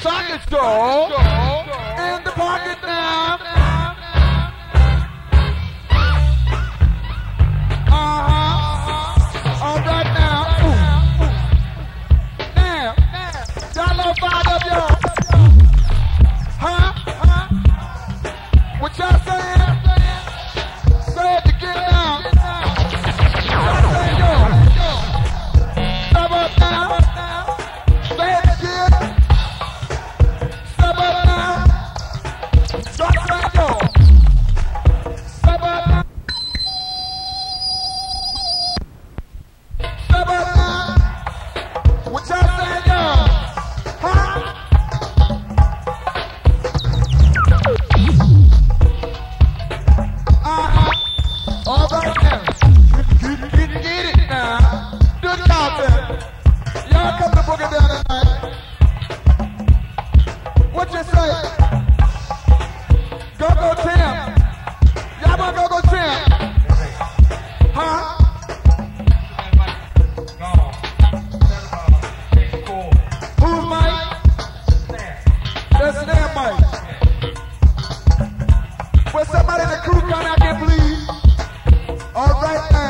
socket store in the pocket now. what you say. Go go Tim. Y'all want go go Tim? Huh? Who's Mike? That's Snare Mike. Well, somebody in the crew come out and please. All right now.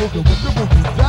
boogie with the boogie.